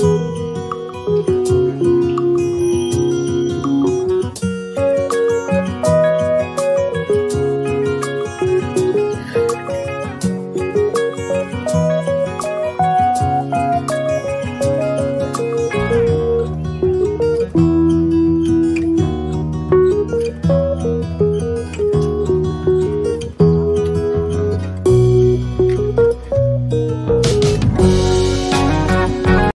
Música